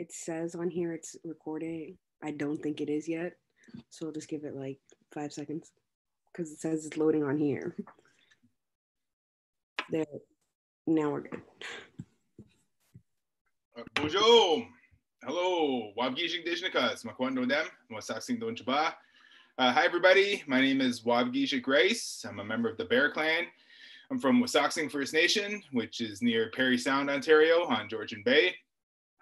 it says on here it's recording. I don't think it is yet. So I'll just give it like five seconds because it says it's loading on here. There. Now we're good. Bonjour. Hello. Wabgijing Dijnikas. Makwando dem. Wasauksing Don Chaba. Uh, hi, everybody. My name is Waubgeshig Rice. I'm a member of the Bear Clan. I'm from Wasauksing First Nation, which is near Parry Sound, Ontario, on Georgian Bay.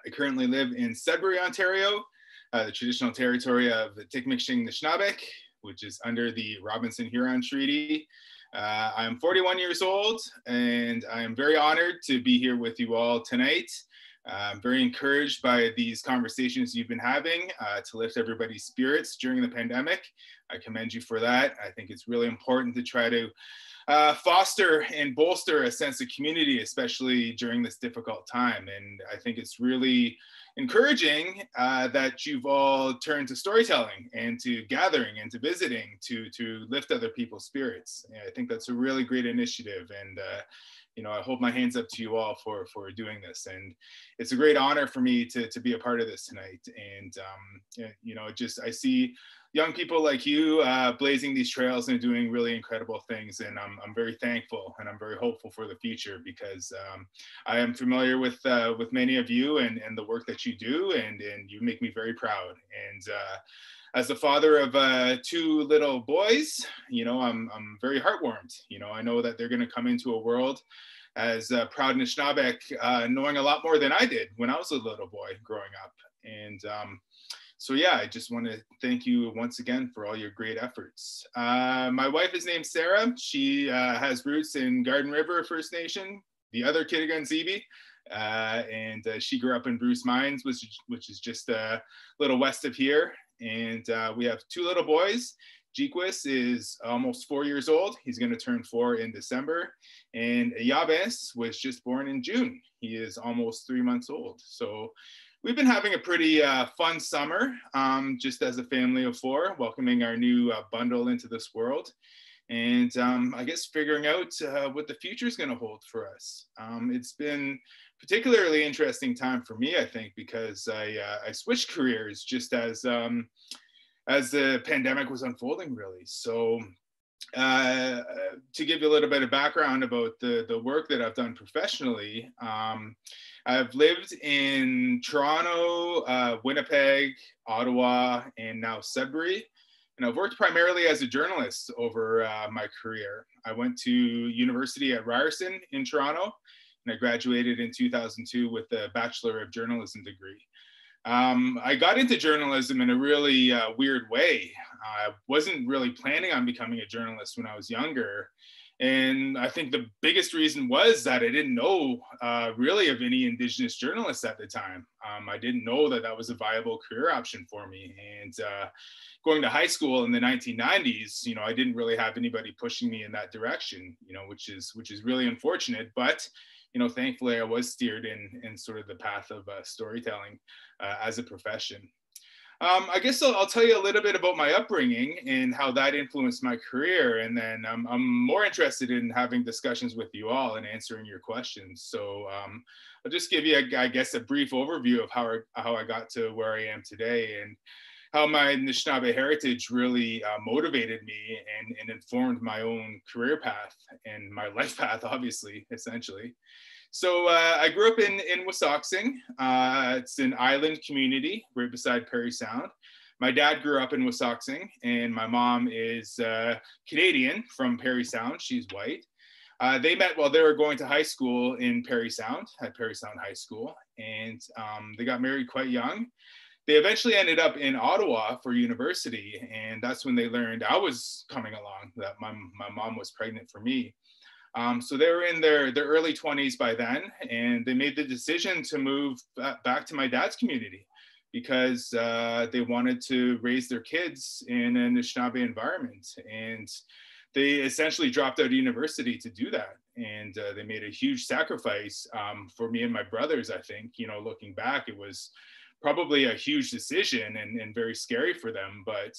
I currently live in Sudbury, Ontario, uh, the traditional territory of the Tikmikshing Nishnabek, which is under the Robinson Huron Treaty. Uh, I'm 41 years old, and I am very honored to be here with you all tonight. Uh, I'm very encouraged by these conversations you've been having uh, to lift everybody's spirits during the pandemic. I commend you for that. I think it's really important to try to uh, foster and bolster a sense of community, especially during this difficult time. And I think it's really encouraging uh, that you've all turned to storytelling and to gathering and to visiting to to lift other people's spirits. And I think that's a really great initiative, and uh, you know I hold my hands up to you all for for doing this. And it's a great honor for me to to be a part of this tonight. And um, you know, just I see young people like you uh, blazing these trails and doing really incredible things. And I'm, I'm very thankful and I'm very hopeful for the future because um, I am familiar with uh, with many of you and, and the work that you do and, and you make me very proud. And uh, as the father of uh, two little boys, you know, I'm, I'm very heartwarmed. You know, I know that they're going to come into a world as uh, proud Nishnabek, uh, knowing a lot more than I did when I was a little boy growing up. And um, so yeah, I just want to thank you once again for all your great efforts. Uh, my wife is named Sarah. She uh, has roots in Garden River First Nation, the other Kitigan uh, and uh, she grew up in Bruce Mines, which, which is just a little west of here. And uh, we have two little boys. Jiikwis is almost four years old. He's going to turn four in December. And Ayaabehns was just born in June. He is almost three months old. So We've been having a pretty uh, fun summer, um, just as a family of four, welcoming our new uh, bundle into this world. And um, I guess figuring out uh, what the future is going to hold for us. Um, it's been particularly interesting time for me, I think, because I, uh, I switched careers just as um, as the pandemic was unfolding, really. So uh, to give you a little bit of background about the, the work that I've done professionally, um, I've lived in Toronto, uh, Winnipeg, Ottawa, and now Sudbury. And I've worked primarily as a journalist over uh, my career. I went to university at Ryerson in Toronto, and I graduated in 2002 with a Bachelor of Journalism degree. Um, I got into journalism in a really uh, weird way. I wasn't really planning on becoming a journalist when I was younger. And I think the biggest reason was that I didn't know uh, really of any Indigenous journalists at the time. Um, I didn't know that that was a viable career option for me. And uh, going to high school in the 1990s, you know, I didn't really have anybody pushing me in that direction, you know, which is which is really unfortunate. But you know, thankfully, I was steered in in sort of the path of uh, storytelling uh, as a profession. Um, I guess I'll, I'll, tell you a little bit about my upbringing and how that influenced my career. And then I'm more interested in having discussions with you all and answering your questions. So um, I'll just give you, a, I guess, a brief overview of how, how I got to where I am today and how my Anishinaabe heritage really uh, motivated me and, and informed my own career path and my life path, obviously, essentially. So uh, I grew up in, in Wasauksing. Uh, it's an island community right beside Parry Sound. My dad grew up in Wasauksing, and my mom is uh, Canadian from Parry Sound. She's white. Uh, they met while they were going to high school in Parry Sound, at Parry Sound High School, and um, they got married quite young. They eventually ended up in Ottawa for university, and that's when they learned I was coming along, that my, my mom was pregnant for me. Um, so they were in their, their early 20s by then, and they made the decision to move back to my dad's community because uh, they wanted to raise their kids in an Anishinaabe environment. And they essentially dropped out of university to do that. And uh, they made a huge sacrifice um, for me and my brothers, I think. You know, looking back, it was probably a huge decision and, and very scary for them. But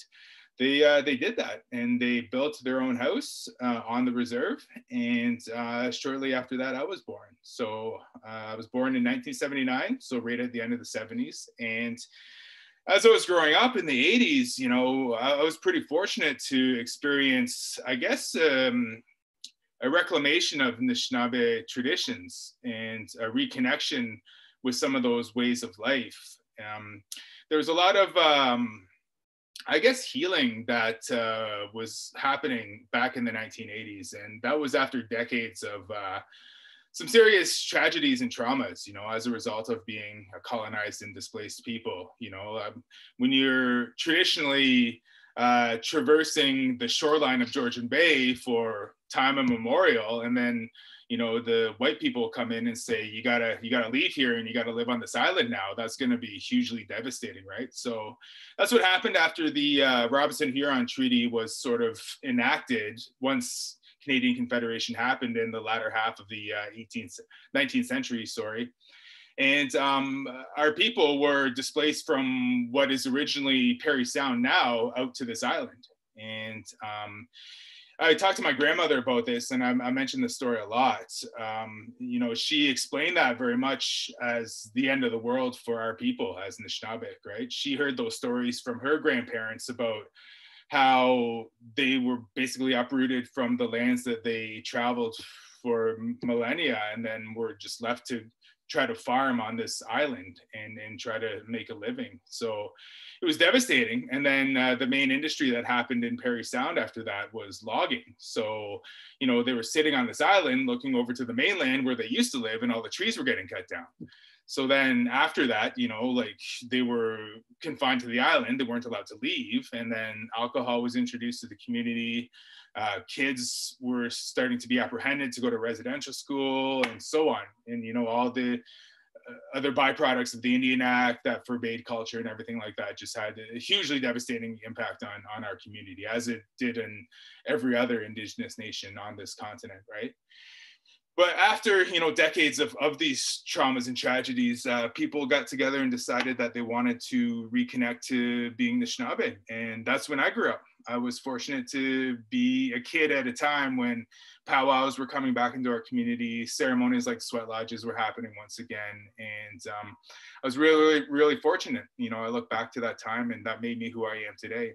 they uh, they did that and they built their own house uh, on the reserve. And uh, shortly after that, I was born. So uh, I was born in 1979, so right at the end of the 70s. And as I was growing up in the 80s, you know, I was pretty fortunate to experience, I guess, um, a reclamation of Anishinaabe traditions and a reconnection with some of those ways of life. Um, there was a lot of um, I guess healing that uh, was happening back in the 1980s, and that was after decades of uh, some serious tragedies and traumas. You know, as a result of being a colonized and displaced people. You know, um, when you're traditionally uh, traversing the shoreline of Georgian Bay for time immemorial, and then you know the white people come in and say you gotta you gotta leave here and you gotta live on this island now that's going to be hugely devastating right so that's what happened after the uh, robinson huron treaty was sort of enacted once canadian confederation happened in the latter half of the uh, 18th 19th century sorry and um, our people were displaced from what is originally Parry Sound now out to this island. And um, I talked to my grandmother about this, and I, I mentioned this story a lot. Um, you know, she explained that very much as the end of the world for our people as Nishnabek, right? She heard those stories from her grandparents about how they were basically uprooted from the lands that they traveled for millennia and then were just left to try to farm on this island and, and try to make a living. So it was devastating. And then uh, the main industry that happened in Parry Sound after that was logging. So, you know, they were sitting on this island looking over to the mainland where they used to live and all the trees were getting cut down. So then after that, you know, like they were confined to the island, they weren't allowed to leave. And then alcohol was introduced to the community. Uh, kids were starting to be apprehended to go to residential school and so on. And, you know, all the uh, other byproducts of the Indian Act that forbade culture and everything like that just had a hugely devastating impact on, on our community, as it did in every other indigenous nation on this continent, right? But after you know decades of, of these traumas and tragedies, uh, people got together and decided that they wanted to reconnect to being the Anishinaabe, and that's when I grew up. I was fortunate to be a kid at a time when powwows were coming back into our community. Ceremonies like sweat lodges were happening once again. And um, I was really, really fortunate. You know, I look back to that time and that made me who I am today.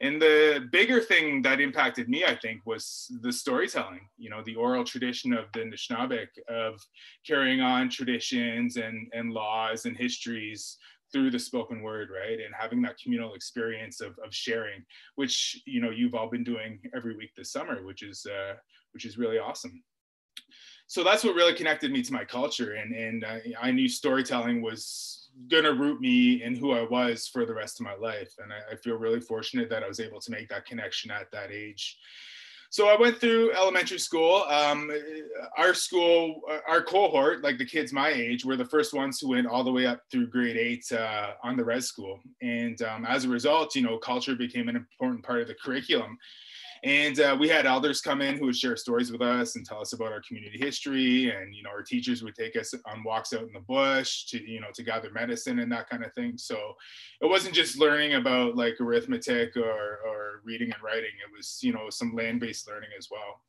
And the bigger thing that impacted me, I think, was the storytelling, you know, the oral tradition of the Anishinaabeg of carrying on traditions and, and laws and histories through the spoken word right? And having that communal experience of, of sharing which you know you've all been doing every week this summer which is uh, which is really awesome. So that's what really connected me to my culture. And and uh, i knew storytelling was gonna root me in who i was for the rest of my life. And I, I feel really fortunate that i was able to make that connection at that age so I went through elementary school. Um, our school, our cohort, like the kids my age, were the first ones who went all the way up through grade eight uh, on the res school. And um, as a result, you know, culture became an important part of the curriculum. And uh, we had elders come in who would share stories with us and tell us about our community history. And, you know, our teachers would take us on walks out in the bush to, you know, to gather medicine and that kind of thing. So it wasn't just learning about like arithmetic or, or reading and writing. It was, you know, some land-based learning as well,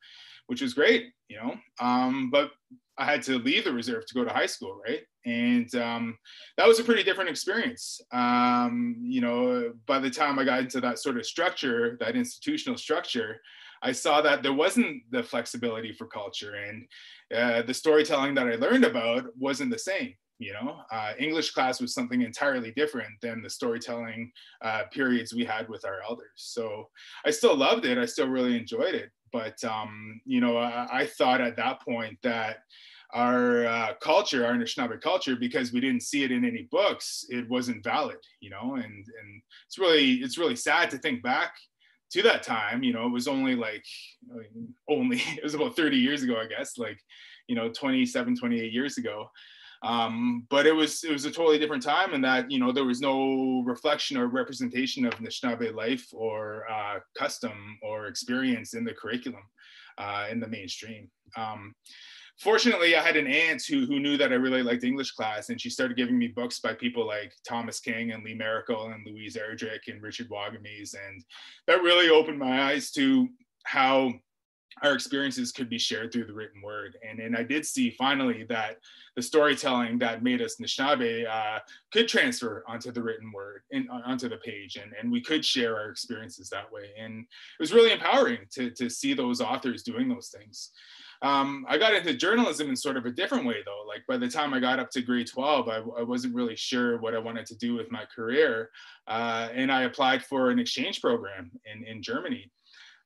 which was great, you know. Um, but I had to leave the reserve to go to high school, right? And um, that was a pretty different experience. Um, you know, by the time I got into that sort of structure, that institutional structure, I saw that there wasn't the flexibility for culture, and uh, the storytelling that I learned about wasn't the same. You know, uh, English class was something entirely different than the storytelling uh, periods we had with our elders. So I still loved it. I still really enjoyed it. But um, you know, I, I thought at that point that our uh, culture, our Anishinaabe culture, because we didn't see it in any books, it wasn't valid, you know, and and it's really it's really sad to think back to that time. You know, it was only like only it was about 30 years ago, I guess, like you know, 27, 28 years ago. Um, but it was it was a totally different time, and that you know there was no reflection or representation of Anishinaabe life or uh, custom or experience in the curriculum uh, in the mainstream. Um, fortunately, I had an aunt who, who knew that I really liked English class, and she started giving me books by people like Thomas King and Lee Maracle and Louise Erdrich and Richard Wagamese. And that really opened my eyes to how our experiences could be shared through the written word. And, and I did see finally that the storytelling that made us Anishinaabe uh, could transfer onto the written word and onto the page, and, and we could share our experiences that way. And it was really empowering to, to see those authors doing those things. Um, I got into journalism in sort of a different way though. Like by the time I got up to grade 12, I, I wasn't really sure what I wanted to do with my career. Uh, and I applied for an exchange program in, in Germany.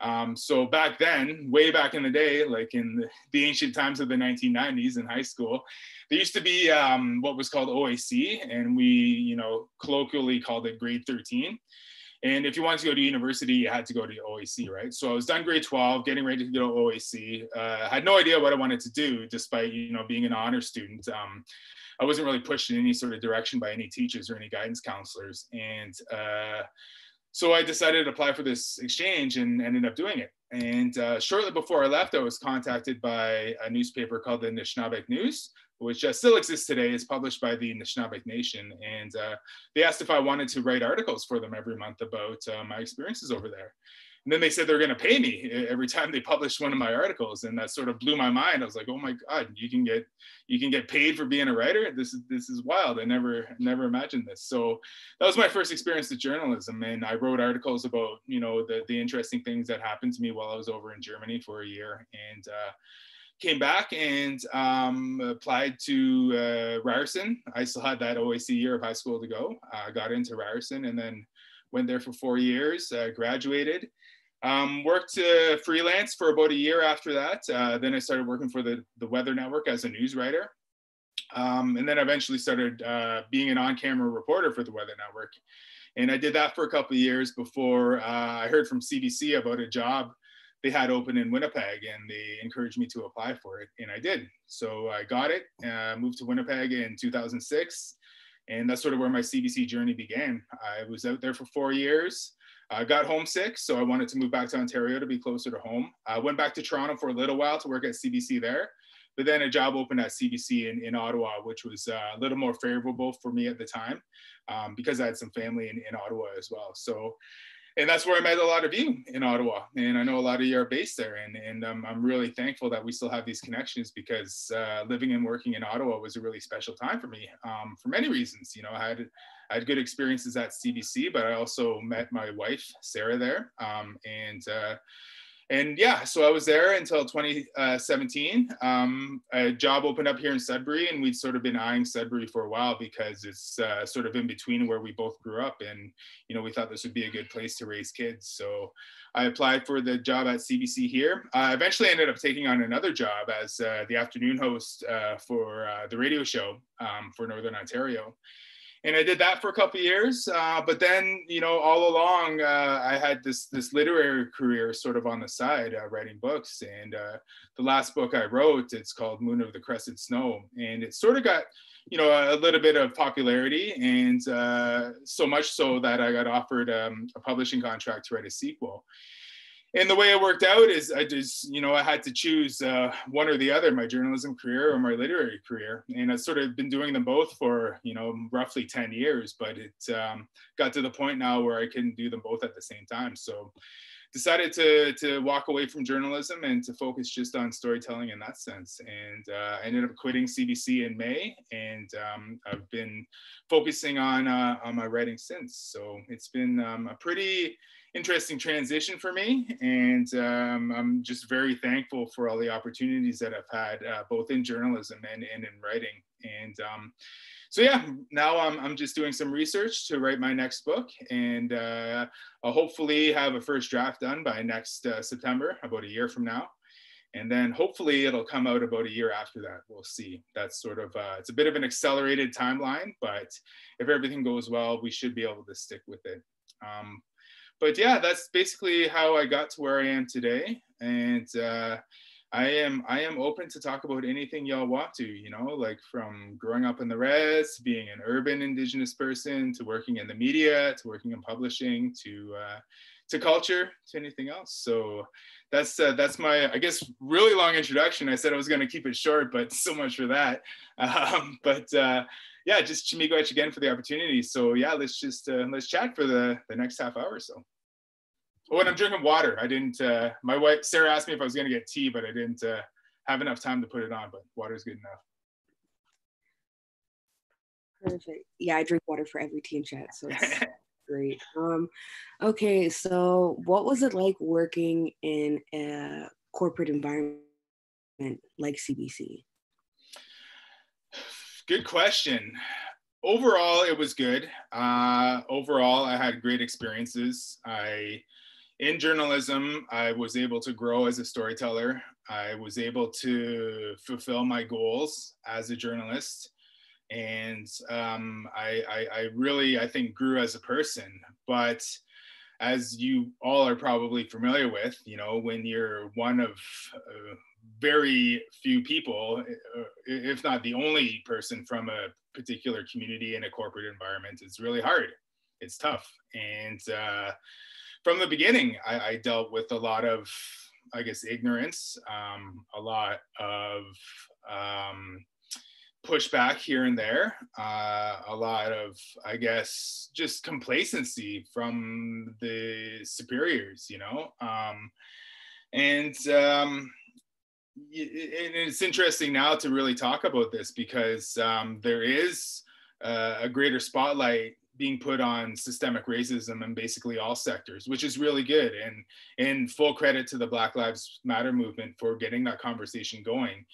Um, so back then, way back in the day, like in the, ancient times of the 1990s in high school, there used to be um, what was called OAC, and we, you know, colloquially called it grade 13. And if you wanted to go to university, you had to go to OAC, right? So I was done grade 12, getting ready to go to OAC. Uh, had no idea what I wanted to do, despite you know being an honor student. Um, I wasn't really pushed in any sort of direction by any teachers or any guidance counselors, and uh, so I decided to apply for this exchange and ended up doing it. And uh, shortly before I left, I was contacted by a newspaper called the Anishinabek News, which uh, still exists today. It's published by the Anishinabek Nation. And uh, they asked if I wanted to write articles for them every month about uh, my experiences over there. And then they said they're going to pay me every time they published one of my articles, and that sort of blew my mind. I was like, "Oh my God, you can get you can get paid for being a writer. This is this is wild. I never never imagined this." So that was my first experience with journalism, and I wrote articles about you know the the interesting things that happened to me while I was over in Germany for a year, and uh, came back and um, applied to uh, Ryerson. I still had that OAC year of high school to go. I uh, got into Ryerson and then went there for four years, uh, graduated, um, worked uh, freelance for about a year after that. Uh, then I started working for the, the Weather Network as a news writer. Um, and then eventually started uh, being an on-camera reporter for the Weather Network. And I did that for a couple of years before uh, I heard from CBC about a job they had open in Winnipeg and they encouraged me to apply for it. And I did. So I got it, uh, moved to Winnipeg in 2006. And that's sort of where my CBC journey began. I was out there for four years. I got homesick, so I wanted to move back to Ontario to be closer to home. I went back to Toronto for a little while to work at CBC there, but then a job opened at CBC in, in Ottawa, which was uh, a little more favorable for me at the time um, because I had some family in, in Ottawa as well. So and that's where I met a lot of you in Ottawa. And I know a lot of you are based there. And, and um, I'm really thankful that we still have these connections because uh, living and working in Ottawa was a really special time for me um, for many reasons. You know, I had, I had good experiences at CBC, but I also met my wife, Sarah, there. Um, and uh, and yeah, so I was there until 2017. Um, a job opened up here in Sudbury, and we'd sort of been eyeing Sudbury for a while because it's uh, sort of in between where we both grew up, and you know we thought this would be a good place to raise kids. So I applied for the job at CBC here. I eventually ended up taking on another job as uh, the afternoon host uh, for uh, the radio show um, for Northern Ontario and I did that for a couple years. Uh, but then, you know, all along, uh, I had this this literary career sort of on the side, uh, writing books. And uh, the last book I wrote, it's called Moon of the Crusted Snow, and it sort of got, you know, a little bit of popularity, and uh, so much so that I got offered um, a publishing contract to write a sequel and the way it worked out is I just, you know, I had to choose uh, one or the other, my journalism career or my literary career. And I've sort of been doing them both for, you know, roughly 10 years, but it um, got to the point now where I couldn't do them both at the same time. So decided to, to walk away from journalism and to focus just on storytelling in that sense. And uh, I ended up quitting CBC in May and um, I've been focusing on, uh, on my writing since. So it's been um, a pretty, interesting transition for me. And um, I'm just very thankful for all the opportunities that I've had, uh, both in journalism and, and in writing. And um, so, yeah, now I'm, I'm just doing some research to write my next book. And uh, I'll hopefully have a first draft done by next uh, September, about a year from now. And then hopefully it'll come out about a year after that. We'll see. That's sort of, uh, it's a bit of an accelerated timeline, but if everything goes well, we should be able to stick with it. Um, but yeah, that's basically how I got to where I am today. And uh, I am I am open to talk about anything y'all want to, you know, like from growing up in the res, being an urban indigenous person, to working in the media, to working in publishing, to uh, to culture to anything else. So that's uh, that's my I guess really long introduction. I said I was going to keep it short, but so much for that. Um, but uh, yeah, just Chimigo again for the opportunity. So yeah, let's just uh, let's chat for the the next half hour or so. Oh, and I'm drinking water. I didn't. Uh, my wife Sarah asked me if I was going to get tea, but I didn't uh, have enough time to put it on. But water is good enough. Perfect. Yeah, I drink water for every tea and chat, so. Um, okay, so what was it like working in a corporate environment like CBC? Good question. Overall, it was good. Uh, overall, I had great experiences. I, in journalism, I was able to grow as a storyteller. I was able to fulfill my goals as a journalist and um, I, I, I really I think grew as a person. But as you all are probably familiar with, you know, when you're one of uh, very few people, uh, if not the only person from a particular community in a corporate environment, it's really hard. It's tough. And uh, from the beginning, I, I, dealt with a lot of, I guess, ignorance, um, a lot of um, pushback here and there, uh, a lot of, I guess, just complacency from the superiors, you know. Um, and um, it's interesting now to really talk about this because um, there is uh, a greater spotlight being put on systemic racism in basically all sectors, which is really good. And, and full credit to the Black Lives Matter movement for getting that conversation going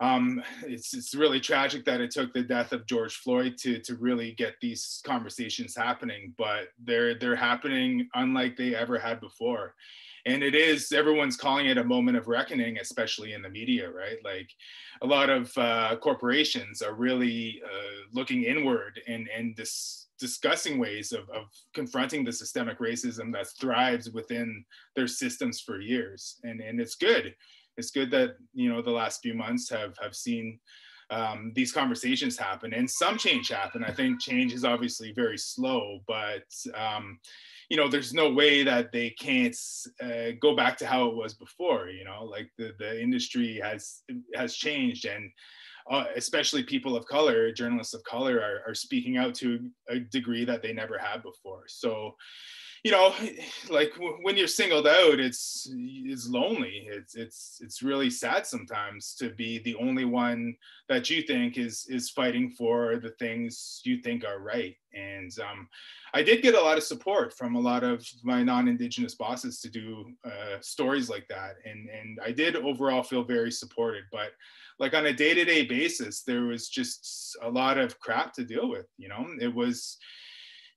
um, it's it's really tragic that it took the death of George Floyd to to really get these conversations happening, but they're they're happening unlike they ever had before. And it is everyone's calling it a moment of reckoning, especially in the media, right? Like a lot of uh, corporations are really uh, looking inward and and this discussing ways of, of confronting the systemic racism that thrives within their systems for years and and it's good it's good that you know the last few months have have seen um, these conversations happen and some change happen. I think change is obviously very slow, but um, you know, there's no way that they can't uh, go back to how it was before. You know, like the the industry has has changed and. Uh, especially people of color, journalists of color, are, are speaking out to a degree that they never had before. So, you know, like when you're singled out, it's it's lonely. It's it's it's really sad sometimes to be the only one that you think is is fighting for the things you think are right. And um, I did get a lot of support from a lot of my non-indigenous bosses to do uh, stories like that, and and I did overall feel very supported. But like on a day-to-day basis, there was just a lot of crap to deal with. You know, it was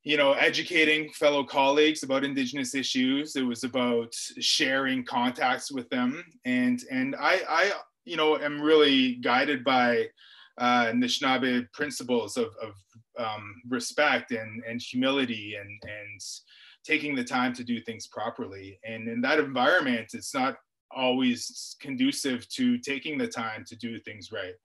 you know, educating fellow colleagues about Indigenous issues. It was about sharing contacts with them, and and I, I you know, am really guided by uh, Anishinaabe principles of, of um, respect and and humility and and taking the time to do things properly. And in that environment, it's not always conducive to taking the time to do things right.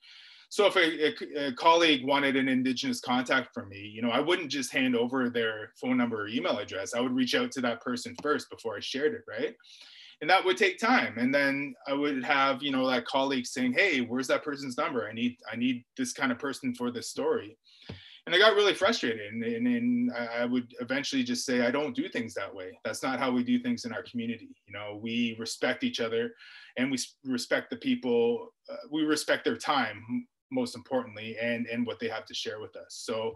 So if a, a, a, colleague wanted an indigenous contact from me, you know, I wouldn't just hand over their phone number or email address. I would reach out to that person first before I shared it, right? And that would take time. And then I would have, you know, that colleague saying, "Hey, where's that person's number? I need I need this kind of person for this story." And I got really frustrated, and, and, and I would eventually just say, "I don't do things that way. That's not how we do things in our community. You know, we respect each other." and we respect the people uh, we respect their time most importantly and and what they have to share with us. So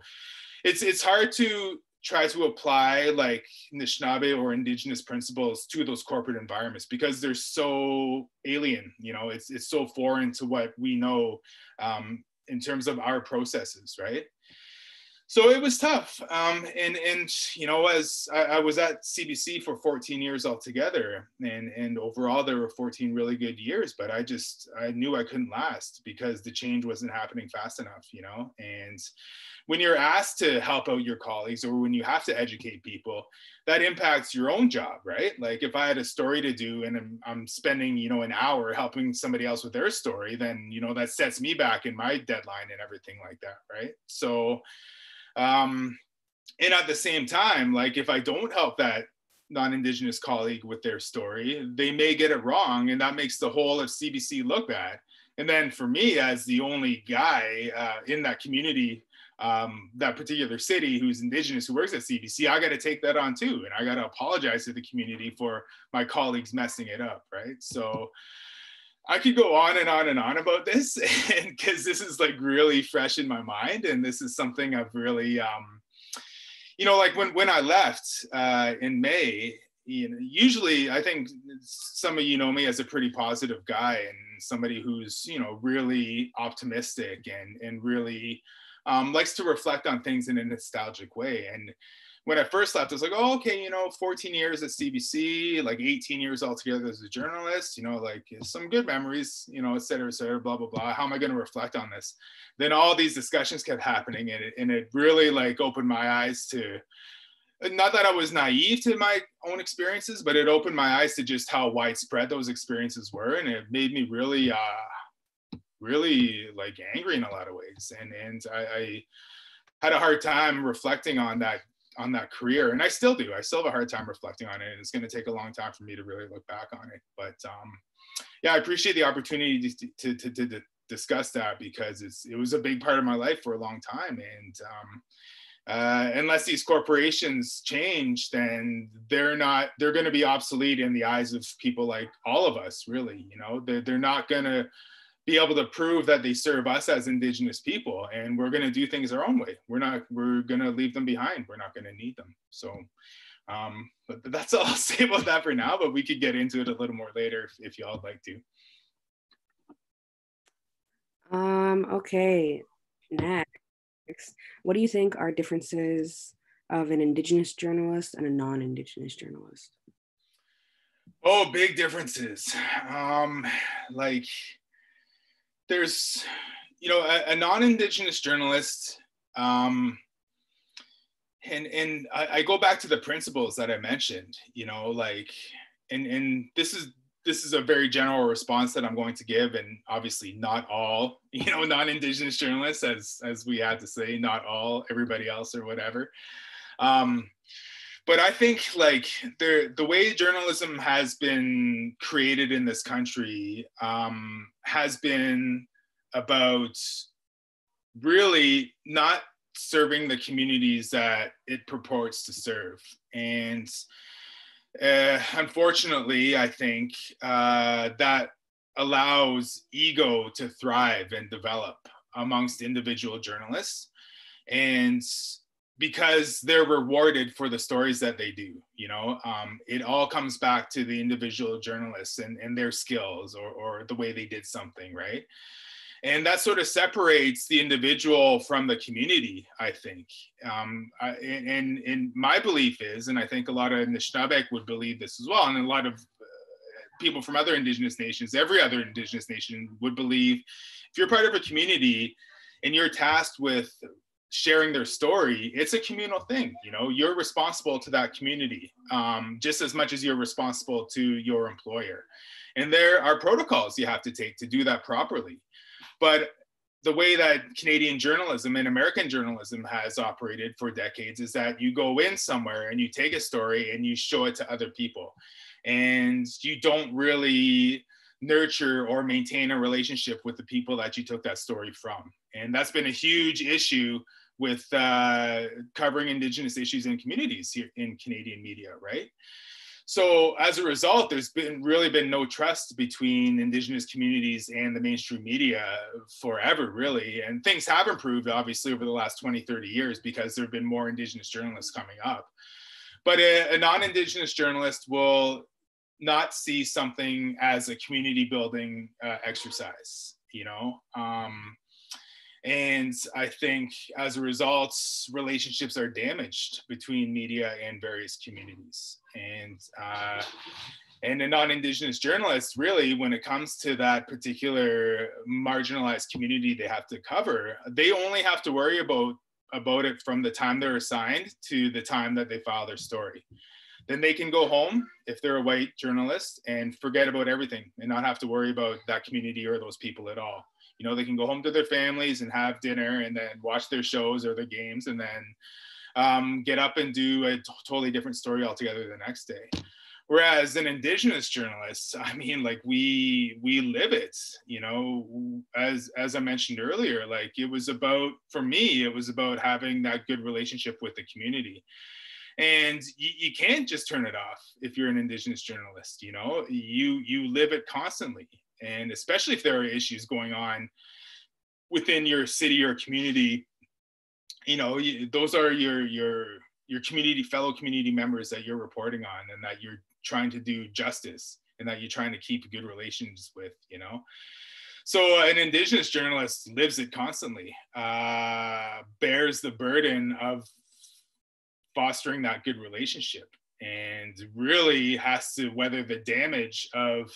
it's it's hard to try to apply like Anishinaabe or indigenous principles to those corporate environments because they're so alien you know? It's it's so foreign to what we know um, in terms of our processes right so it was tough um, and and you know as I, I, was at cbc for 14 years altogether and and overall there were 14 really good years but i just i knew i couldn't last because the change wasn't happening fast enough you know? And when you're asked to help out your colleagues or when you have to educate people that impacts your own job right? Like if i had a story to do and i'm, I'm spending you know an hour helping somebody else with their story then you know that sets me back in my deadline and everything like that right? So um, and at the same time, like if I don't help that non-indigenous colleague with their story they may get it wrong and that makes the whole of cbc look bad. And then for me as the only guy uh, in that community um, that particular city who's indigenous who works at cbc i got to take that on too and i got to apologize to the community for my colleagues messing it up right? So I could go on and on and on about this because this is like really fresh in my mind and this is something I've really um, you know, like when when I left uh, in May, you know, usually I think some of you know me as a pretty positive guy and somebody who's you know really optimistic and and really um, likes to reflect on things in a nostalgic way. And when I first left, I was like, oh, okay, you know, 14 years at CBC, like 18 years altogether as a journalist, you know, like some good memories, you know, et cetera, et cetera, blah, blah, blah. How am I going to reflect on this? Then all these discussions kept happening and it, and it really like opened my eyes to, not that I was naive to my own experiences, but it opened my eyes to just how widespread those experiences were. And it made me really, uh, really like angry in a lot of ways. And, and I, I had a hard time reflecting on that on that career and i still do. I still have a hard time reflecting on it and it's going to take a long time for me to really look back on it but um, yeah i appreciate the opportunity to, to, to, to, discuss that because it was a big part of my life for a long time and um, uh, unless these corporations change then they're not they're going to be obsolete in the eyes of people like all of us really you know? They're, they're not going to be able to prove that they serve us as indigenous people and we're going to do things our own way. We're not we're going to leave them behind. We're not going to need them. So um, but that's all i'll say about that for now but we could get into it a little more later if, if y'all would like to. Um okay next. What do you think are differences of an indigenous journalist and a non-indigenous journalist? Oh big differences. Um like there's you know a, a non-indigenous journalist um, and and I, I, go back to the principles that I mentioned you know like and and this is this is a very general response that I'm going to give and obviously not all you know non-indigenous journalists as as we had to say not all everybody else or whatever. Um, but I think like the the way journalism has been created in this country um, has been about really not serving the communities that it purports to serve. And uh, unfortunately, I think uh, that allows ego to thrive and develop amongst individual journalists. And because they're rewarded for the stories that they do you know? Um, it all comes back to the individual journalists and, and their skills or, or the way they did something right? And that sort of separates the individual from the community i think. Um, I, and, and my belief is and i think a lot of Anishinaabe would believe this as well and a lot of uh, people from other indigenous nations every other indigenous nation would believe if you're part of a community and you're tasked with sharing their story it's a communal thing you know you're responsible to that community um, just as much as you're responsible to your employer and there are protocols you have to take to do that properly but the way that Canadian journalism and American journalism has operated for decades is that you go in somewhere and you take a story and you show it to other people. And you don't really nurture or maintain a relationship with the people that you took that story from. And that's been a huge issue with uh, covering Indigenous issues and communities here in Canadian media, right? So as a result, there's been really been no trust between indigenous communities and the mainstream media forever, really. And things have improved, obviously, over the last 20, 30 years because there have been more indigenous journalists coming up. But a, a non-indigenous journalist will not see something as a community building uh, exercise, you know? Um, and I think as a result, relationships are damaged between media and various communities. And uh, and a non-indigenous journalist really when it comes to that particular marginalized community they have to cover they only have to worry about about it from the time they're assigned to the time that they file their story then they can go home if they're a white journalist and forget about everything and not have to worry about that community or those people at all you know they can go home to their families and have dinner and then watch their shows or their games and then um, get up and do a t- totally different story altogether the next day. Whereas an indigenous journalist, I mean, like we we live it, you know, as as I mentioned earlier, like it was about for me, it was about having that good relationship with the community. And you, you, can't just turn it off if you're an indigenous journalist you know? You you live it constantly and especially if there are issues going on within your city or community you know those are your your your community fellow community members that you're reporting on and that you're trying to do justice and that you're trying to keep good relations with you know? So an indigenous journalist lives it constantly uh, bears the burden of fostering that good relationship and really has to weather the damage of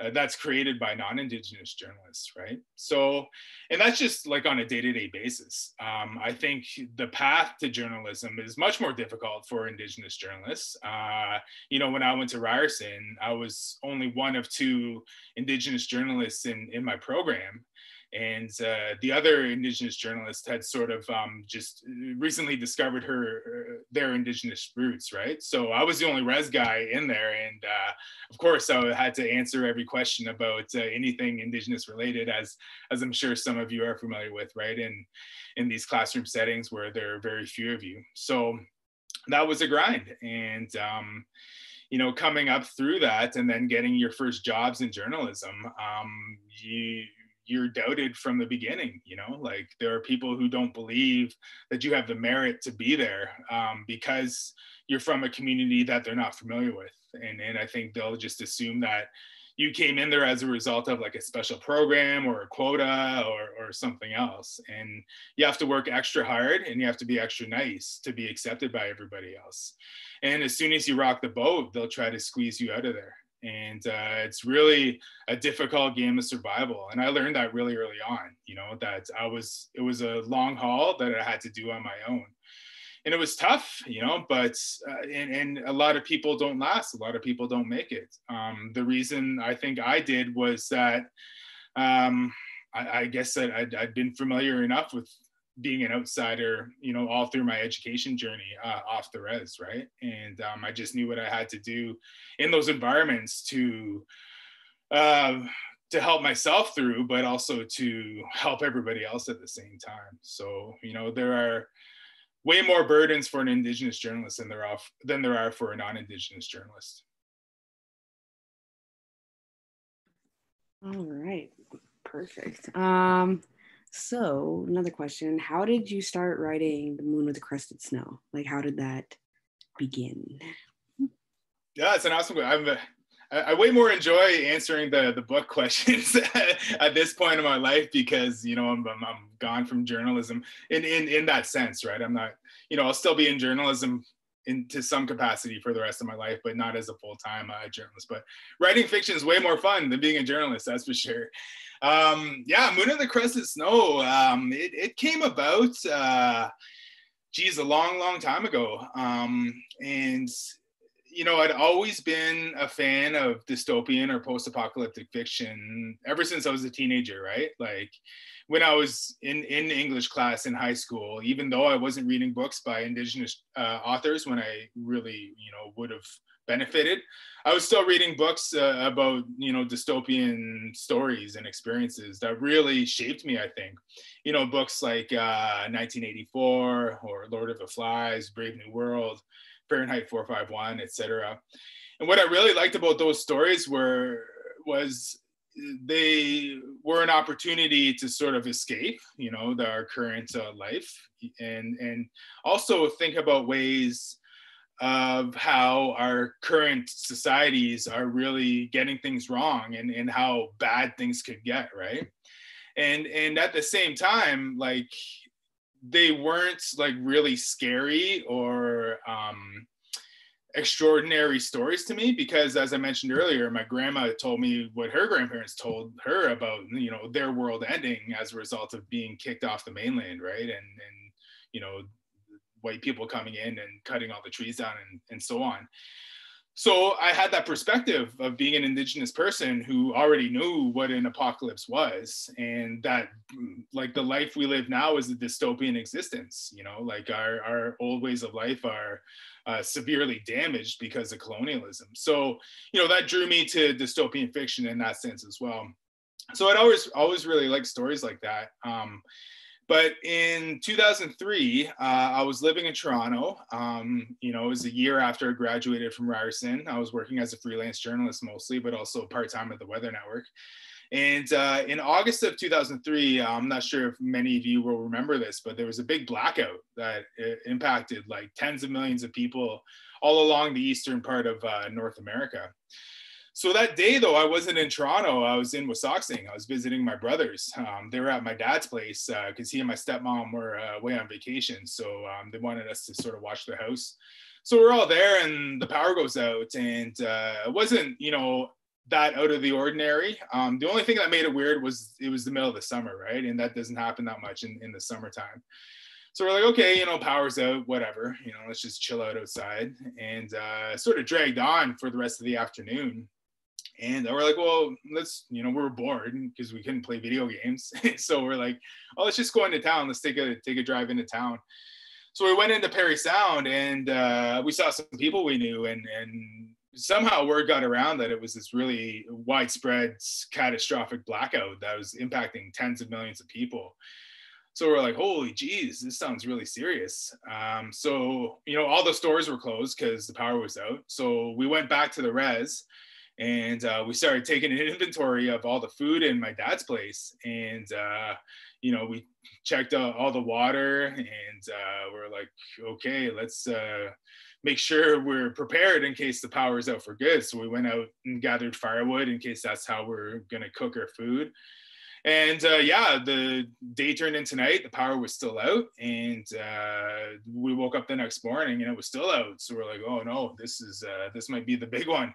uh, that's created by non-indigenous journalists right? So and that's just like on a day-to-day basis. Um, i think the path to journalism is much more difficult for indigenous journalists. Uh, you know when i went to ryerson i was only one of two indigenous journalists in in my program and uh, the other indigenous journalist had sort of um, just recently discovered her uh, their indigenous roots right? So i was the only res guy in there and uh, of course i had to answer every question about uh, anything indigenous related as as i'm sure some of you are familiar with right? In in these classroom settings where there are very few of you. So that was a grind and um, you know coming up through that and then getting your first jobs in journalism um, you you're doubted from the beginning you know? Like there are people who don't believe that you have the merit to be there um, because you're from a community that they're not familiar with. And and i think they'll just assume that you came in there as a result of like a special program or a quota or, or something else. And you have to work extra hard and you have to be extra nice to be accepted by everybody else. And as soon as you rock the boat they'll try to squeeze you out of there and uh, it's really a difficult game of survival. And i learned that really early on you know that i was it was a long haul that i had to do on my own. And it was tough you know but uh, and, and a lot of people don't last. A lot of people don't make it. Um, the reason i think i did was that um, I, I, guess that I'd, I'd been familiar enough with being an outsider, you know, all through my education journey uh, off the res, right? And um, I just knew what I had to do in those environments to uh, to help myself through, but also to help everybody else at the same time. So, you know, there are way more burdens for an Indigenous journalist than there are than there are for a non-Indigenous journalist. All right, perfect. Um, so, another question How did you start writing The Moon with the Crusted Snow? Like, how did that begin? Yeah, it's an awesome question. Uh, I, way more enjoy answering the, the book questions at this point in my life because, you know, I'm, I'm, I'm gone from journalism in, in, in that sense, right? I'm not, you know, I'll still be in journalism into some capacity for the rest of my life, but not as a full time uh, journalist. But writing fiction is way more fun than being a journalist, that's for sure. Um, yeah, Moon of the Crusted Snow. Um, it, it came about, uh, geez, a long, long time ago. Um, and you know, I'd always been a fan of dystopian or post-apocalyptic fiction ever since I was a teenager, right? Like when I was in, in English class in high school, even though I wasn't reading books by indigenous uh, authors when I really, you know, would have benefited, I was still reading books uh, about, you know, dystopian stories and experiences that really shaped me, I think. You know, books like uh, 1984 or Lord of the Flies, Brave New World, Fahrenheit 451, etc. And what I really liked about those stories were was they were an opportunity to sort of escape, you know, the, our current uh, life, and and also think about ways of how our current societies are really getting things wrong and, and how bad things could get, right? And and at the same time, like they weren't like really scary or um, extraordinary stories to me because as i mentioned earlier my grandma told me what her grandparents told her about you know their world ending as a result of being kicked off the mainland right? And and you know white people coming in and cutting all the trees down and, and so on so I had that perspective of being an indigenous person who already knew what an apocalypse was and that like the life we live now is a dystopian existence, you know, like our, our old ways of life are uh, severely damaged because of colonialism. So, you know, that drew me to dystopian fiction in that sense as well. So I'd always, always really like stories like that. Um, but in 2003, uh, I was living in Toronto. Um, you know, it was a year after I graduated from Ryerson. I was working as a freelance journalist mostly, but also part time at the Weather Network. And uh, in August of 2003, I'm not sure if many of you will remember this, but there was a big blackout that uh, impacted like tens of millions of people all along the eastern part of uh, North America. So that day, though, I wasn't in Toronto. I was in Wasauksing. I was visiting my brothers. Um, they were at my dad's place because uh, he and my stepmom were uh, away on vacation. So um, they wanted us to sort of watch the house. So we're all there, and the power goes out, and uh, it wasn't, you know, that out of the ordinary. Um, the only thing that made it weird was it was the middle of the summer, right? And that doesn't happen that much in, in the summertime. So we're like, okay, you know, power's out, whatever, you know, let's just chill out outside. And uh, sort of dragged on for the rest of the afternoon. And we're like, well, let's, you know, we were bored because we couldn't play video games. so we're like, oh, let's just go into town. Let's take a take a drive into town. So we went into Parry Sound and uh, we saw some people we knew, and and somehow word got around that it was this really widespread, catastrophic blackout that was impacting tens of millions of people. So we're like, holy geez, this sounds really serious. Um, so you know, all the stores were closed because the power was out. So we went back to the res and uh, we started taking an inventory of all the food in my dad's place. And uh, you know we checked uh, all the water and uh, we're like okay let's uh, make sure we're prepared in case the power is out for good. So we went out and gathered firewood in case that's how we're going to cook our food. And uh, yeah the day turned into night. The power was still out. And we woke up the next morning and it was still out. So we're like oh no this is this might be the big one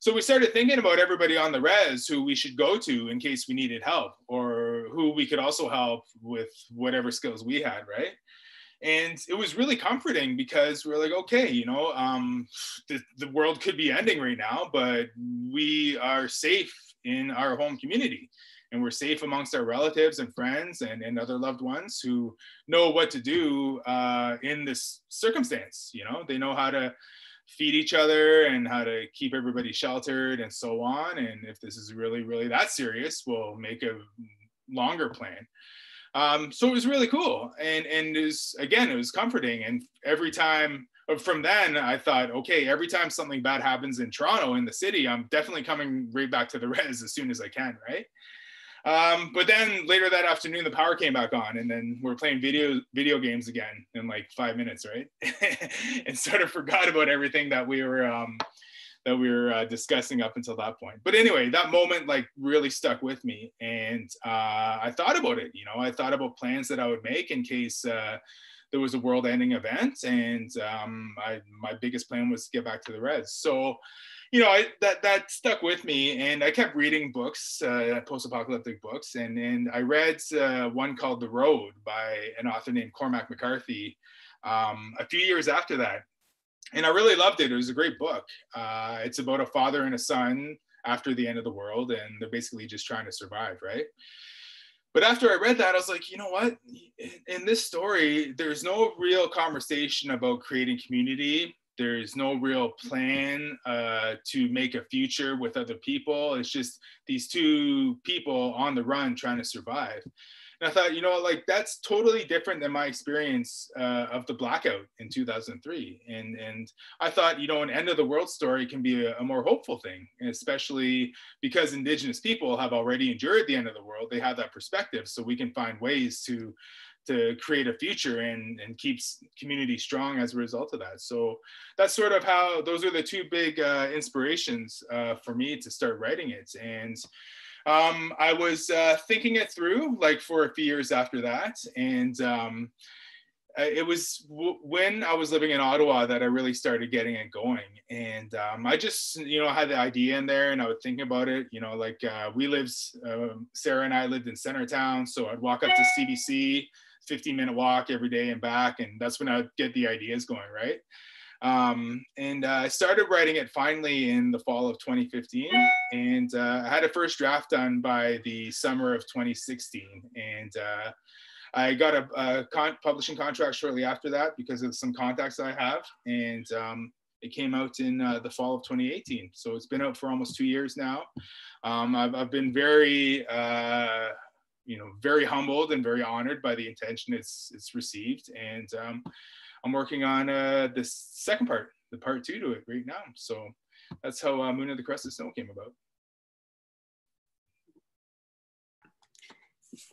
so we started thinking about everybody on the res who we should go to in case we needed help or who we could also help with whatever skills we had, right? And it was really comforting because we're like, okay, you know, um, the, the world could be ending right now, but we are safe in our home community and we're safe amongst our relatives and friends and, and other loved ones who know what to do uh, in this circumstance. You know, they know how to feed each other and how to keep everybody sheltered and so on. And if this is really, really that serious, we'll make a longer plan. Um, so it was really cool. And, and it was, again, it was comforting. And every time uh, from then I thought, okay, every time something bad happens in Toronto in the city, I'm definitely coming right back to the res as soon as I can. Right. Um, but then later that afternoon, the power came back on, and then we are playing video video games again in like five minutes, right? and sort of forgot about everything that we were um, that we were uh, discussing up until that point. But anyway, that moment like really stuck with me, and uh, I thought about it. You know, I thought about plans that I would make in case. Uh, there was a world-ending event, and um, I, my biggest plan was to get back to the Reds. So, you know, I, that that stuck with me, and I kept reading books, uh, post-apocalyptic books, and and I read uh, one called The Road by an author named Cormac McCarthy um, a few years after that, and I really loved it. It was a great book. Uh, it's about a father and a son after the end of the world, and they're basically just trying to survive, right? But after I read that, I was like, you know what? In this story, there's no real conversation about creating community there's no real plan uh, to make a future with other people. It's just these two people on the run trying to survive. And I thought, you know, like that's totally different than my experience uh, of the blackout in 2003. And and I thought, you know, an end of the world story can be a, a more hopeful thing, especially because Indigenous people have already endured the end of the world. They have that perspective, so we can find ways to to create a future and, and keeps community strong as a result of that. So that's sort of how those are the two big uh, inspirations uh, for me to start writing it. And um, I was uh, thinking it through like for a few years after that. And um, it was w- when I was living in Ottawa that I really started getting it going. And um, I just, you know, had the idea in there and I would think about it, you know, like uh, we lived, um, Sarah and I lived in Centretown. So I'd walk up to CBC 15 minute walk every day and back. And that's when I'd get the ideas going, right? Um, and uh, I started writing it finally in the fall of 2015. And uh, I had a first draft done by the summer of 2016. And uh, I got a, a con- publishing contract shortly after that because of some contacts I have. And um, it came out in uh, the fall of 2018. So it's been out for almost two years now. Um, I've, I've, been very, uh, you know, very humbled and very honored by the attention it's, it's received. And um, I'm working on uh, the second part, the part two to it right now. So that's how uh, Moon of the Crusted Snow came about.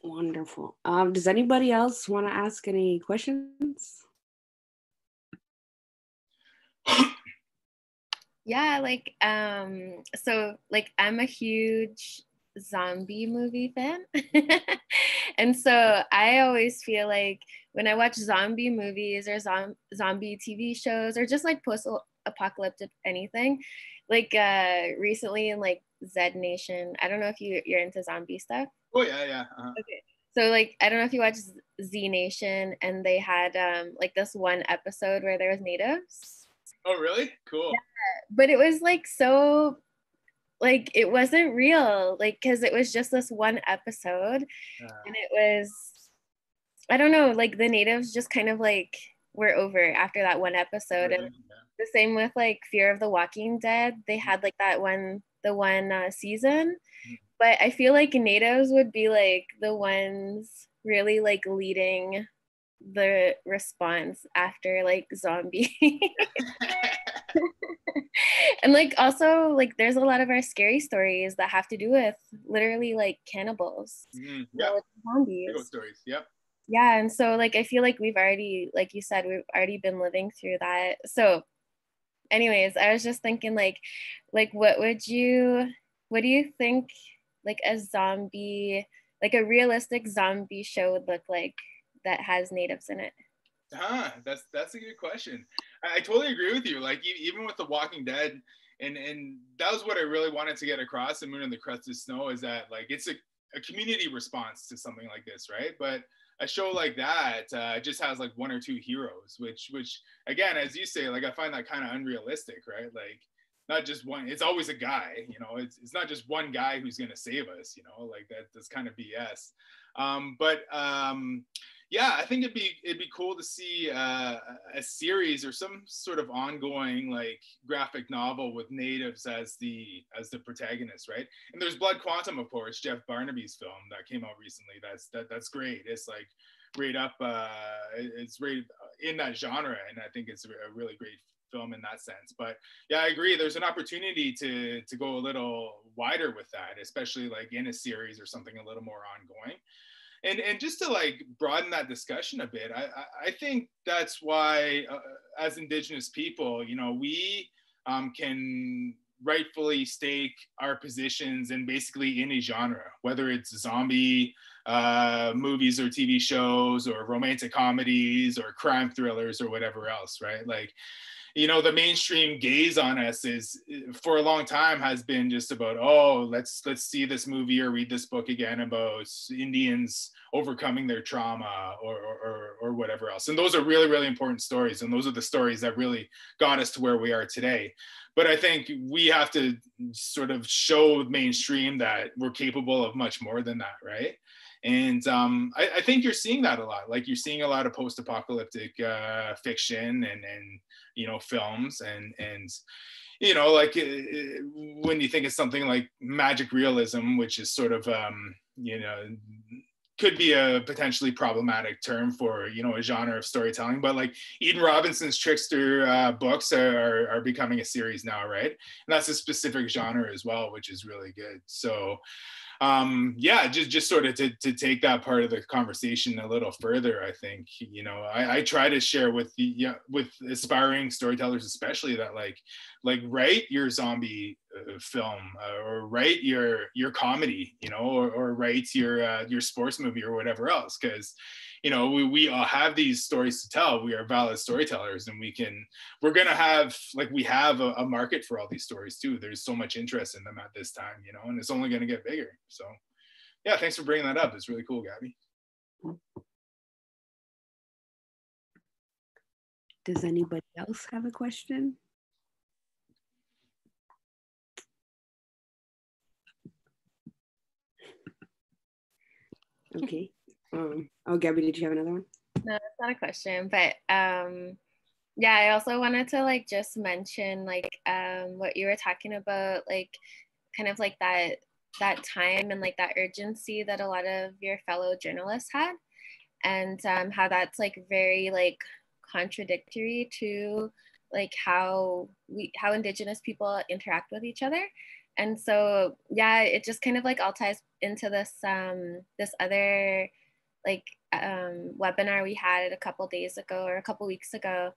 Wonderful. Um, does anybody else want to ask any questions? yeah, like um, so like I'm a huge zombie movie fan. and so I always feel like when I watch zombie movies or zom- zombie TV shows or just like post apocalyptic anything, like uh recently in like Z Nation, I don't know if you you're into zombie stuff. Oh yeah, yeah. Uh-huh. Okay. So like I don't know if you watch Z Nation and they had um like this one episode where there was natives. Oh really? Cool. Yeah. But it was like so like it wasn't real like because it was just this one episode uh, and it was i don't know like the natives just kind of like were over after that one episode really? and yeah. the same with like fear of the walking dead they had like that one the one uh, season. Mm-hmm. but i feel like natives would be like the ones really like leading the response after like zombie. And like also like there's a lot of our scary stories that have to do with literally like cannibals. Mm, yeah. zombies. Stories yep. Yeah and so like i feel like we've already like you said we've already been living through that. So anyways i was just thinking like like what would you what do you think like a zombie like a realistic zombie show would look like that has natives in it Huh, that's that's a good question. I, I totally agree with you. Like even with The Walking Dead, and and that was what I really wanted to get across The Moon and the Crust of Snow is that like it's a, a community response to something like this, right? But a show like that uh, just has like one or two heroes, which which again, as you say, like I find that kind of unrealistic, right? Like not just one it's always a guy you know? It's, it's not just one guy who's to save us you know? Like that that's kind of bs um, but um, yeah, I think it'd be it'd be cool to see uh, a series or some sort of ongoing like graphic novel with natives as the as the protagonist, right? And there's Blood Quantum, of course, Jeff Barnaby's film that came out recently. That's that that's great. It's like right up, uh, it's right in that genre, and I think it's a really great film in that sense. But yeah, I agree. There's an opportunity to to go a little wider with that, especially like in a series or something a little more ongoing and and just to like broaden that discussion a bit i i think that's why uh, as indigenous people you know we um, can rightfully stake our positions in basically any genre whether it's zombie uh, movies or tv shows or romantic comedies or crime thrillers or whatever else right? Like you know the mainstream gaze on us is for a long time has been just about oh let's let's see this movie or read this book again about indians overcoming their trauma or, or, or whatever else. And those are really really important stories. And those are the stories that really got us to where we are today. But i think we have to sort of show the mainstream that we're capable of much more than that right and um, I, I, think you're seeing that a lot. Like you're seeing a lot of post-apocalyptic uh, fiction and and you know films and and you know like uh, when you think of something like magic realism, which is sort of um, you know could be a potentially problematic term for you know a genre of storytelling but like eden robinson's trickster uh, books are, are becoming a series now right and that's a specific genre as well which is really good so um, yeah, just just sort of to, to take that part of the conversation a little further, I think you know I, I try to share with the yeah, with aspiring storytellers especially that like like write your zombie uh, film uh, or write your your comedy, you know, or, or write your uh, your sports movie or whatever else because you know we, we all have these stories to tell. We are valid storytellers and we can we're to have like we have a, a, market for all these stories too. There's so much interest in them at this time you know and it's only to get bigger. So yeah thanks for bringing that up. It's really cool gabby. Does anybody else have a question? Okay. Um, oh, Gabby, did you have another one? No, that's not a question, but um, yeah, I also wanted to like just mention like um, what you were talking about, like kind of like that that time and like that urgency that a lot of your fellow journalists had, and um, how that's like very like contradictory to like how we how indigenous people interact with each other and so yeah it just kind of like all ties into this um this other like um webinar we had a couple days ago or a couple weeks ago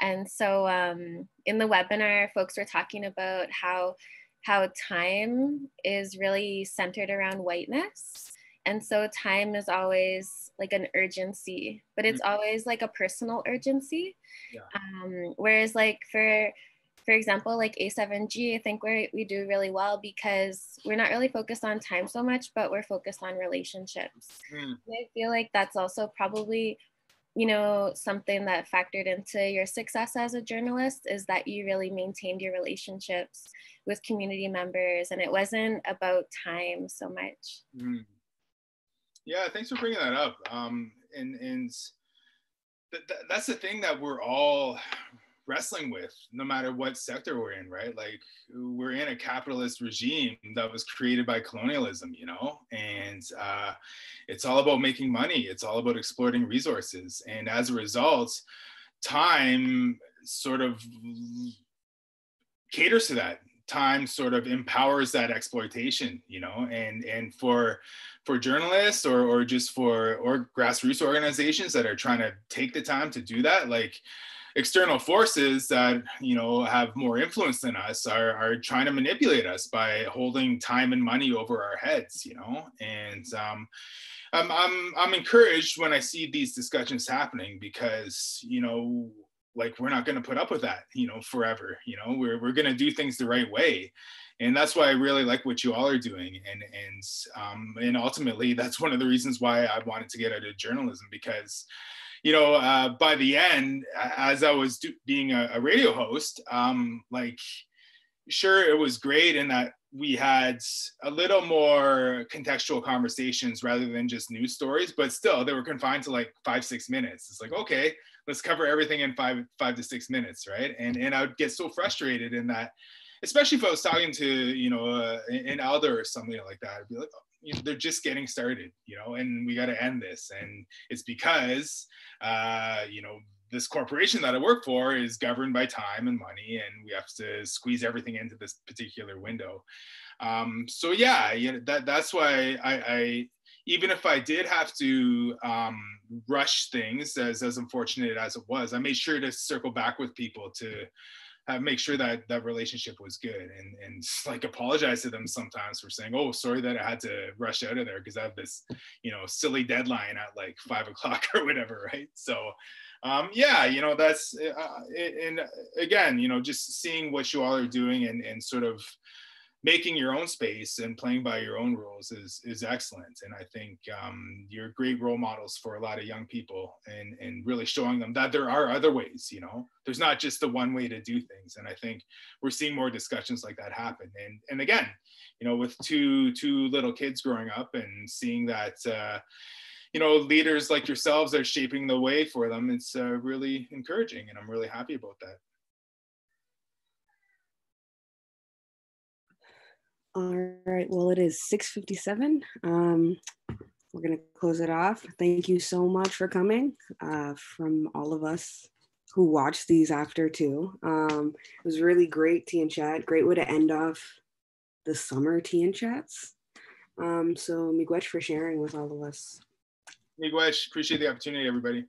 and so um in the webinar folks were talking about how how time is really centered around whiteness and so time is always like an urgency but it's mm-hmm. always like a personal urgency yeah. um, whereas like for for example, like A7G, I think we we do really well because we're not really focused on time so much, but we're focused on relationships. Mm. I feel like that's also probably, you know, something that factored into your success as a journalist is that you really maintained your relationships with community members and it wasn't about time so much. Mm. Yeah, thanks for bringing that up. Um, and and th- th- that's the thing that we're all wrestling with no matter what sector we're in right? Like we're in a capitalist regime that was created by colonialism you know? And uh, it's all about making money. It's all about exploiting resources. And as a result time sort of caters to that. Time sort of empowers that exploitation you know? And and for for journalists or or just for or grassroots organizations that are trying to take the time to do that like external forces that you know have more influence than us are, are trying to manipulate us by holding time and money over our heads you know? And um, I'm, I'm i'm encouraged when i see these discussions happening because you know like we're not going to put up with that you know forever you know? We're, we're going to do things the right way. And that's why i really like what you all are doing. And and um, and ultimately that's one of the reasons why i wanted to get out of journalism because you know, uh, by the end, as I was do- being a, a, radio host, um, like, sure, it was great in that we had a little more contextual conversations rather than just news stories, but still, they were confined to like five, six minutes. It's like, okay, let's cover everything in five, five to six minutes, right? And and I would get so frustrated in that, especially if I was talking to you know uh, an elder or something like that. I'd be like, you know, they're just getting started, you know, and we got to end this. And it's because, uh, you know, this corporation that I work for is governed by time and money, and we have to squeeze everything into this particular window. Um, so yeah, you know, that that's why I, I even if I did have to um, rush things, as as unfortunate as it was, I made sure to circle back with people to uh, make sure that that relationship was good and and like apologize to them sometimes for saying oh sorry that i had to rush out of there because i have this you know silly deadline at like five o'clock or whatever right? So um, yeah you know that's uh, and again you know just seeing what you all are doing and and sort of making your own space and playing by your own rules is is excellent. And i think um, you're great role models for a lot of young people and and really showing them that there are other ways you know? There's not just the one way to do things. And i think we're seeing more discussions like that happen. And and again you know with two two little kids growing up and seeing that uh, you know leaders like yourselves are shaping the way for them it's uh, really encouraging. And i'm really happy about that All right, well, it is 6.57. Um, we're gonna close it off. Thank you so much for coming uh, from all of us who watched these after too. Um, it was really great tea and chat, great way to end off the summer tea and chats. Um, so Miigwech for sharing with all of us. Miigwech, appreciate the opportunity, everybody.